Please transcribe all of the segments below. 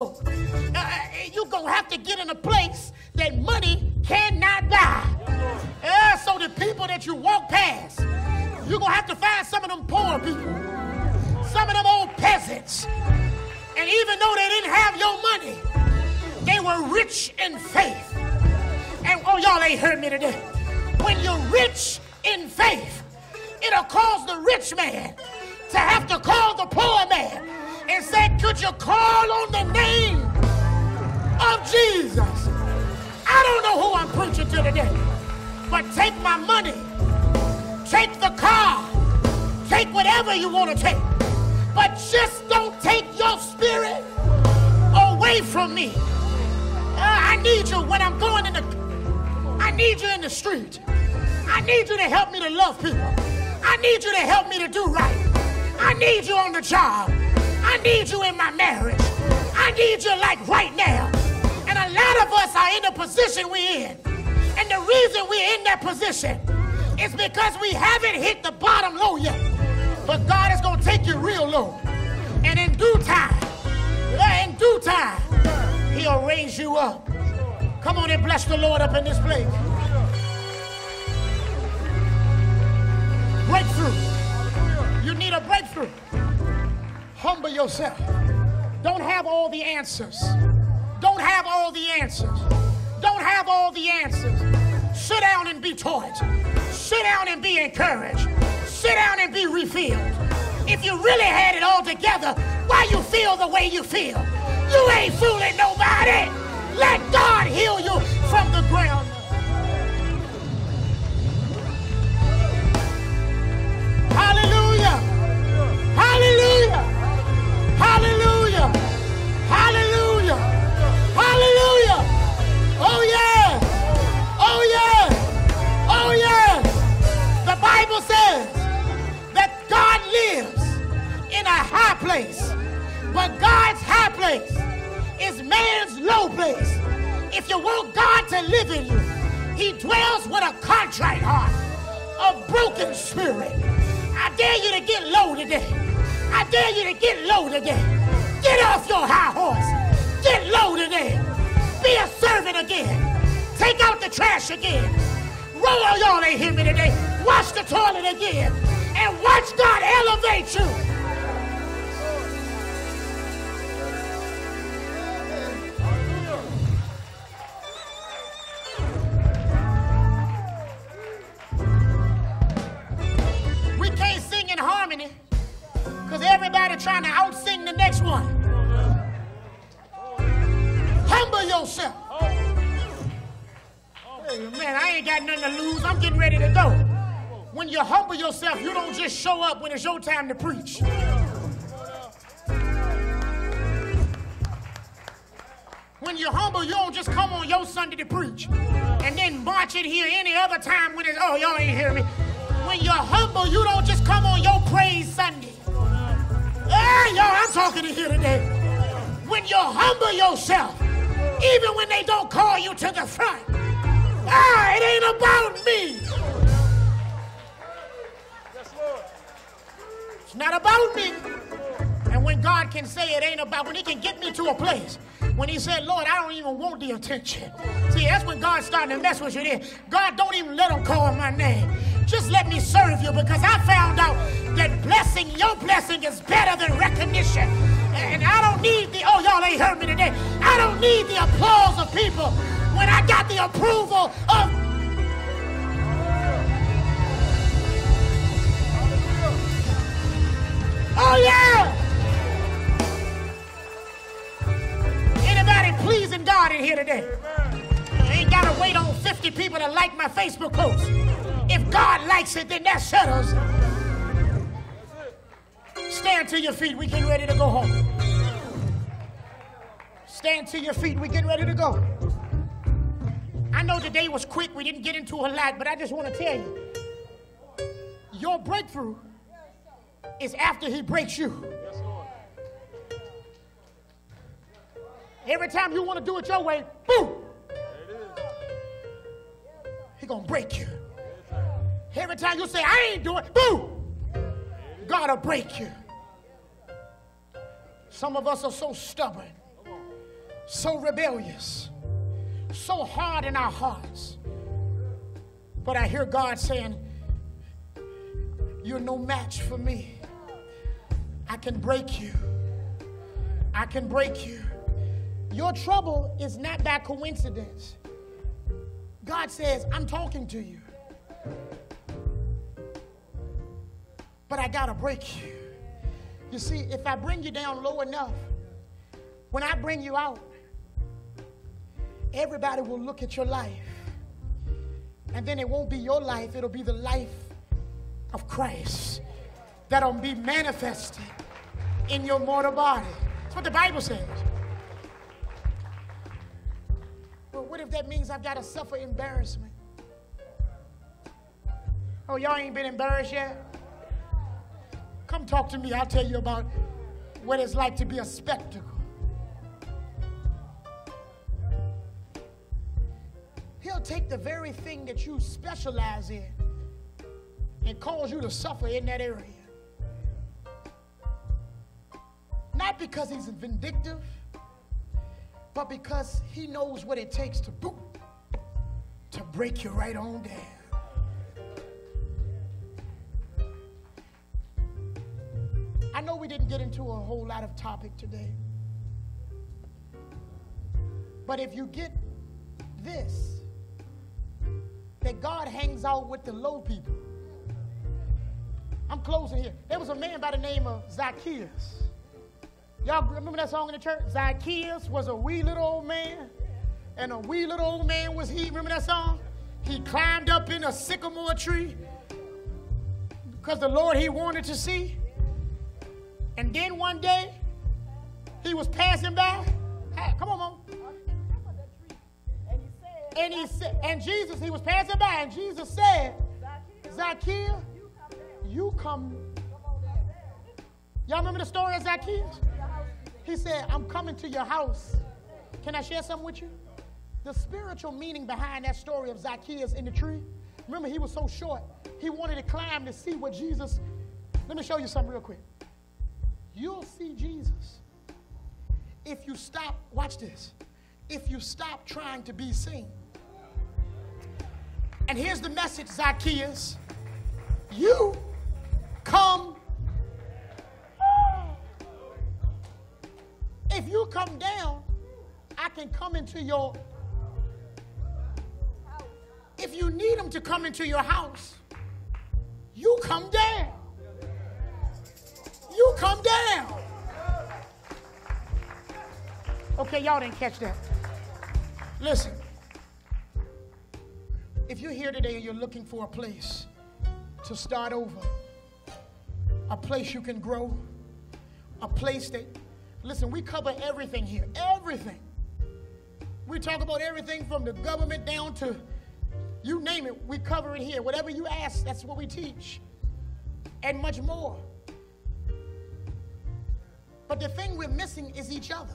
Uh, you're going to have to get in a place that money cannot buy. Uh, so the people that you walk past, you're going to have to find some of them poor people, some of them old peasants. And even though they didn't have your money, they were rich in faith. And oh, y'all ain't heard me today. When you're rich in faith, it'll cause the rich man to have to call the poor man and said, Could you call on the name of Jesus? I don't know who I'm preaching to today, but take my money, take the car, take whatever you want to take, but just don't take your spirit away from me. Uh, I need you when I'm going in the I need you in the street. I need you to help me to love people. I need you to help me to do right. I need you on the job. I need you in my marriage. I need you like right now. And a lot of us are in the position we're in. And the reason we're in that position is because we haven't hit the bottom low yet. But God is going to take you real low. And in due time, in due time, He'll raise you up. Come on and bless the Lord up in this place. Breakthrough. You need a breakthrough. Humble yourself. Don't have all the answers. Don't have all the answers. Don't have all the answers. Sit down and be taught. Sit down and be encouraged. Sit down and be refilled. If you really had it all together, why you feel the way you feel? You ain't fooling nobody. Let God heal you place is man's low place. If you want God to live in you, He dwells with a contrite heart, a broken spirit. I dare you to get low today. I dare you to get low today. Get off your high horse. Get low today. Be a servant again. Take out the trash again. Roll, y'all ain't hear me today. Wash the toilet again. And watch God elevate you. When it's your time to preach. When you're humble, you don't just come on your Sunday to preach and then march in here any other time when it's, oh, y'all ain't hear me. When you're humble, you don't just come on your praise Sunday. Hey, y'all, I'm talking to here today. When you humble yourself, even when they don't call you to the front, ah, it ain't about me. Not about me. And when God can say it ain't about, when He can get me to a place, when He said, Lord, I don't even want the attention. See, that's when God's starting to mess with you there. God, don't even let them call my name. Just let me serve you because I found out that blessing, your blessing is better than recognition. And I don't need the, oh, y'all ain't heard me today. I don't need the applause of people when I got the approval of. Oh, yeah. Anybody pleasing God in here today? I ain't got to wait on 50 people to like my Facebook post. If God likes it, then that settles. Stand to your feet. We getting ready to go home. Stand to your feet. We getting ready to go. I know the day was quick. We didn't get into a lot, but I just want to tell you, your breakthrough is after He breaks you. Every time you want to do it your way, boom, He gonna break you. Every time you say, I ain't doing, boom, God will break you. Some of us are so stubborn. so rebellious, so hard in our hearts. But I hear God saying, You're no match for me. I can break you. I can break you. Your trouble is not by coincidence. God says, I'm talking to you. But I gotta break you. You see, if I bring you down low enough, when I bring you out, everybody will look at your life. And then it won't be your life, it'll be the life of Christ that'll be manifested in your mortal body. That's what the Bible says. But what if that means I've got to suffer embarrassment? Oh, y'all ain't been embarrassed yet? Come talk to me. I'll tell you about what it's like to be a spectacle. He'll take the very thing that you specialize in and cause you to suffer in that area. Because he's vindictive, but because he knows what it takes to boom, to break you right on down. I know we didn't get into a whole lot of topic today. But if you get this, that God hangs out with the low people. I'm closing here. There was a man by the name of Zacchaeus. Y'all remember that song in the church? Zacchaeus was a wee little old man, and a wee little old man was he. Remember that song? He climbed up in a sycamore tree because the Lord he wanted to see. And then one day, he was passing by. Hey, come on, mom. And he said, and Jesus, he was passing by, and Jesus said, Zacchaeus, you come. Y'all remember the story of Zacchaeus? He said, I'm coming to your house. Can I share something with you? The spiritual meaning behind that story of Zacchaeus in the tree. Remember, he was so short. He wanted to climb to see what Jesus. Let me show you something real quick. You'll see Jesus if you stop, watch this, if you stop trying to be seen. And here's the message, Zacchaeus. You come if you come down, I can come into your. If you need them to come into your house, you come down. You come down. Okay, y'all didn't catch that. Listen, if you're here today and you're looking for a place to start over, a place you can grow, a place that Listen, we cover everything here. Everything. We talk about everything from the government down to you name it, we cover it here. Whatever you ask, that's what we teach. And much more. But the thing we're missing is each other.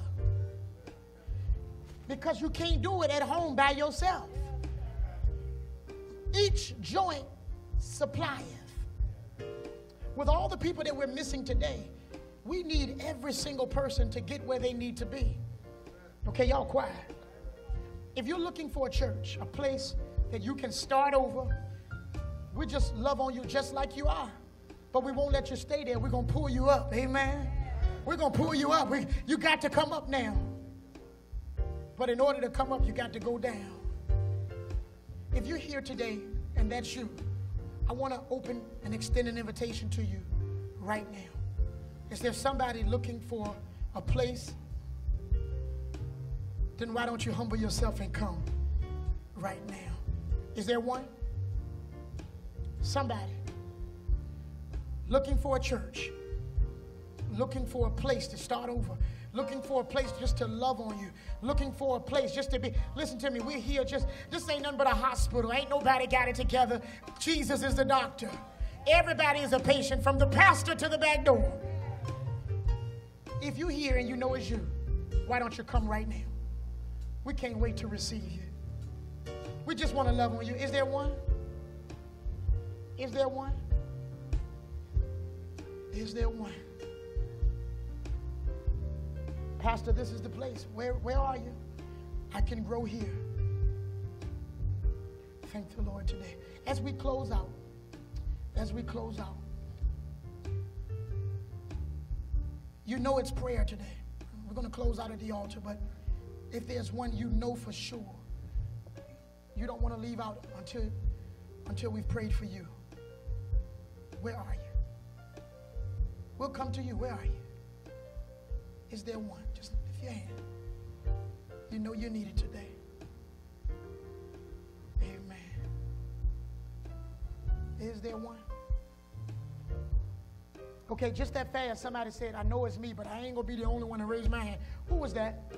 Because you can't do it at home by yourself. Each joint supplieth. With all the people that we're missing today, we need every single person to get where they need to be. Okay, y'all quiet. If you're looking for a church, a place that you can start over, we just love on you just like you are. But we won't let you stay there. We're going to pull you up. Amen. We're going to pull you up. We, you got to come up now. But in order to come up, you got to go down. If you're here today and that's you, I want to open and extend an invitation to you right now. Is there somebody looking for a place? Then why don't you humble yourself and come right now? Is there one? Somebody looking for a church, looking for a place to start over, looking for a place just to love on you, looking for a place just to be. Listen to me, we're here just, this ain't nothing but a hospital. Ain't nobody got it together. Jesus is the doctor. Everybody is a patient from the pastor to the back door. If you're here and you know it's you, why don't you come right now? We can't wait to receive you. We just want to love on you. Is there one? Is there one? Is there one? Pastor, this is the place. Where, where are you? I can grow here. Thank the Lord today. As we close out, as we close out, you know it's prayer today. We're going to close out at the altar, but if there's one you know for sure, you don't want to leave out until, until we've prayed for you. Where are you? We'll come to you. Where are you? Is there one? Just lift your hand. You know you need it today. Amen. Is there one? Okay, just that fast, somebody said, I know it's me, but I ain't to be the only one to raise my hand. Who was that?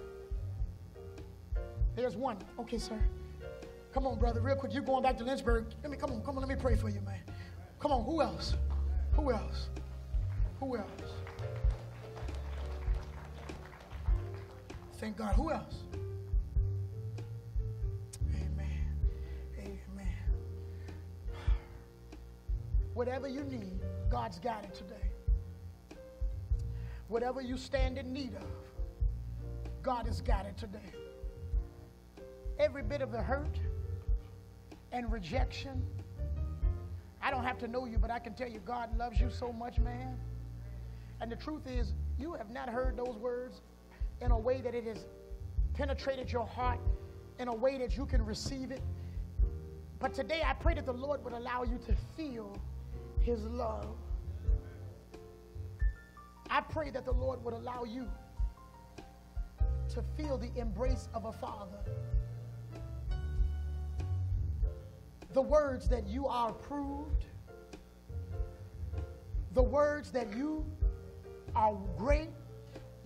There's one. Okay, sir. Come on, brother, real quick. You're going back to Lynchburg. Let me come on, come on, let me pray for you, man. Come on, who else? Who else? Who else? Thank God. Who else? Amen. Amen. Whatever you need, God's got it today. Whatever you stand in need of, God has got it today. Every bit of the hurt and rejection. I don't have to know you, but I can tell you God loves you so much, man. And the truth is, you have not heard those words in a way that it has penetrated your heart, in a way that you can receive it. But today, I pray that the Lord would allow you to feel His love. I pray that the Lord would allow you to feel the embrace of a father. The words that you are approved, the words that you are great,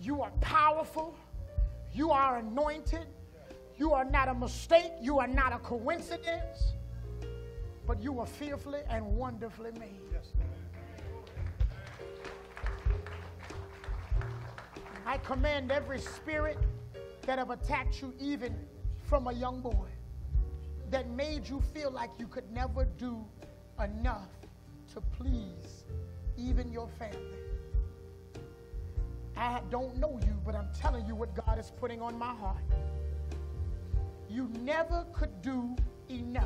you are powerful, you are anointed, you are not a mistake, you are not a coincidence, but you are fearfully and wonderfully made. I command every spirit that have attacked you, even from a young boy, that made you feel like you could never do enough to please even your family. I don't know you, but I'm telling you what God is putting on my heart. You never could do enough.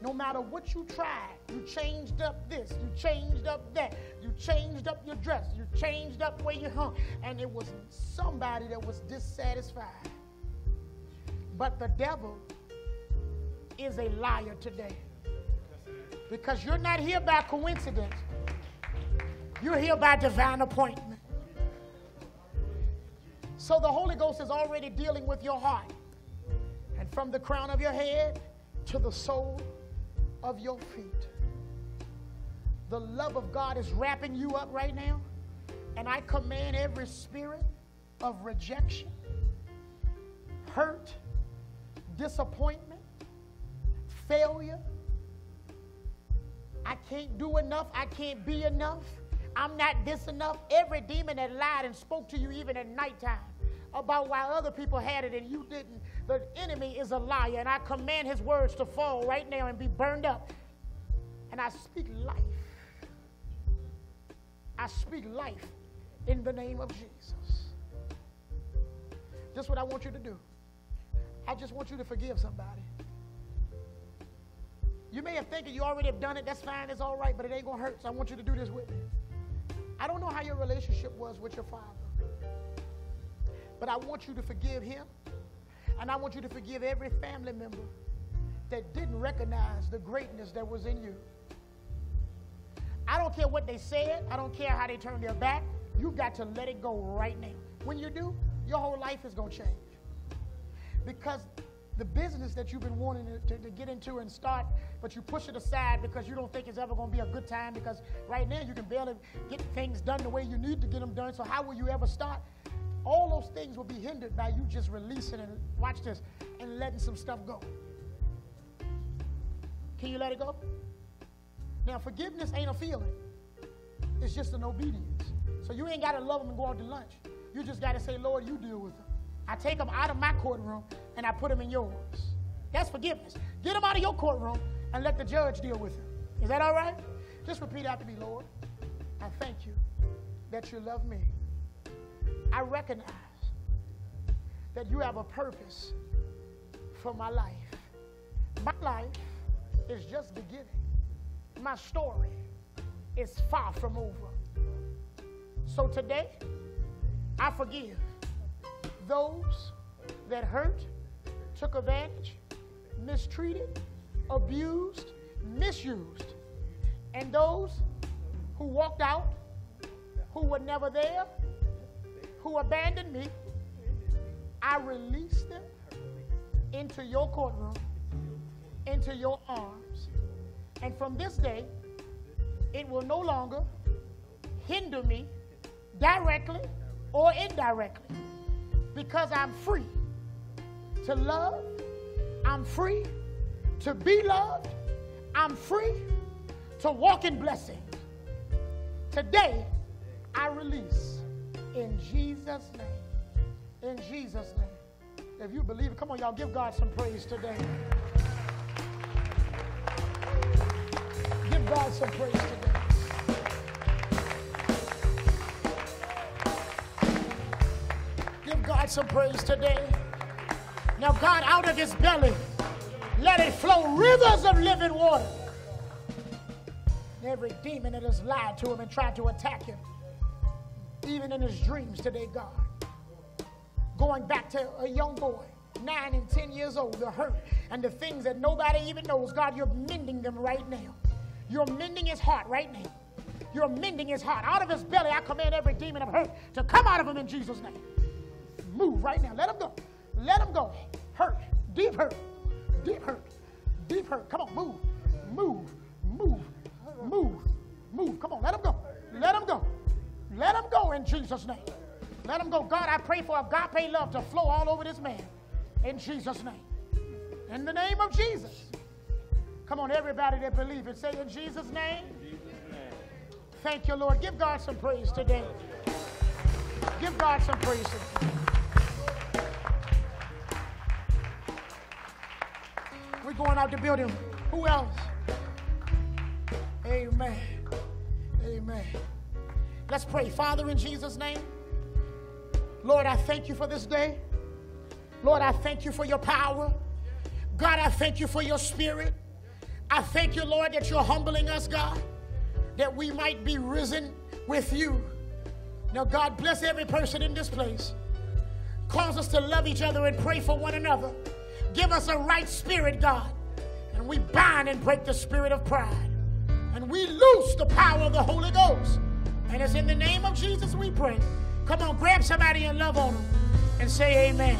No matter what you tried, you changed up this, you changed up that, you changed up your dress, you changed up where you hung, and it was somebody that was dissatisfied. But the devil is a liar today. Because you're not here by coincidence, you're here by divine appointment. So the Holy Ghost is already dealing with your heart. And from the crown of your head to the sole of your feet. The love of God is wrapping you up right now. And I command every spirit of rejection, hurt, disappointment, failure. I can't do enough. I can't be enough. I'm not this enough. Every demon that lied and spoke to you even at nighttime about why other people had it and you didn't. The enemy is a liar, and I command his words to fall right now and be burned up. And I speak life. I speak life in the name of Jesus. Just what I want you to do. I just want you to forgive somebody. You may have thinking you already have done it. That's fine. It's all right, but it ain't to hurt. So I want you to do this with me. I don't know how your relationship was with your father. But I want you to forgive him. And I want you to forgive every family member that didn't recognize the greatness that was in you. I don't care what they said, I don't care how they turned their back. You got to let it go right now. When you do, your whole life is going to change. Because the business that you've been wanting to, to, to, get into and start, but you push it aside because you don't think it's ever going to be a good time because right now you can barely get things done the way you need to get them done. So, how will you ever start? All those things will be hindered by you just releasing and watch this and letting some stuff go. Can you let it go? Now, forgiveness ain't a feeling, it's just an obedience. So you ain't got to love them and go out to lunch. You just got to say, Lord, you deal with them. I take them out of my courtroom and I put them in yours. That's forgiveness. Get them out of your courtroom and let the judge deal with them. Is that all right? Just repeat after me, Lord. I thank you that you love me I recognize that you have a purpose for my life. My life is just beginning. My story is far from over. So today, I forgive those that hurt, took advantage, mistreated, abused, misused, and those who walked out, who were never there, who abandoned me. I release them into your courtroom, into your arms. And from this day, it will no longer hinder me directly or indirectly because I'm free to love, I'm free to be loved, I'm free to walk in blessings. Today, I release in Jesus' name. In Jesus' name. If you believe it, come on, y'all, give God some praise today. Give God some praise today. Give God some praise today. Now, God, out of his belly, let it flow rivers of living water. Every demon that has lied to him and tried to attack him, even in his dreams today, God. Going back to a young boy, nine and ten years old, the hurt and the things that nobody even knows, God, you're mending them right now. You're mending his heart right now. You're mending his heart. Out of his belly, I command every demon of hurt to come out of him in Jesus' name. Move right now. Let him go. Let him go. Hurt. Deep hurt. Deep hurt. Deep hurt. Come on, move. Move. Move. Move. Move. Come on, let him go. Let him go. Let him go in Jesus' name. Let him go. God, I pray for agape love to flow all over this man in Jesus' name. In the name of Jesus. Come on, everybody that believe it, say in Jesus' name. Thank you, Lord. Give God some praise today. Give God some praise today. We're going out the building. Who else? Amen. Amen. Let's pray. Father, in Jesus' name, Lord, I thank you for this day. Lord, I thank you for your power. God, I thank you for your spirit. I thank you, Lord, that you're humbling us, God, that we might be risen with you. Now, God, bless every person in this place. Cause us to love each other and pray for one another. Give us a right spirit, God. And we bind and break the spirit of pride. And we loose the power of the Holy Ghost. And it's in the name of Jesus we pray. Come on, grab somebody and love on them and say amen.